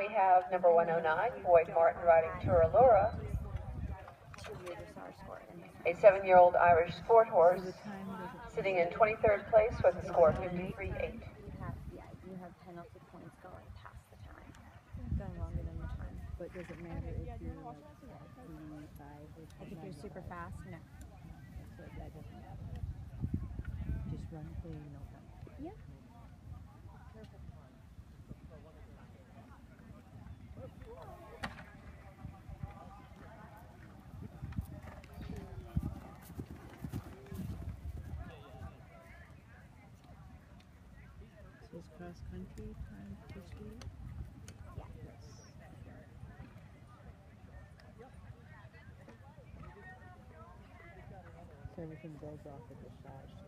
we have number 109, Boyd Martin riding Tura Lura, a seven-year-old Irish sport horse, sitting in 23rd place with a score of 53.8. You have, yeah, you have penalty points going past the time, going longer than the time. But does it matter if you're like eighty-five or Like if you're super fast, no. So that doesn't matter. Just run clean, no penalty. Yeah. Is cross country time this week? Yeah. Yes. So everything goes off of the. Yep.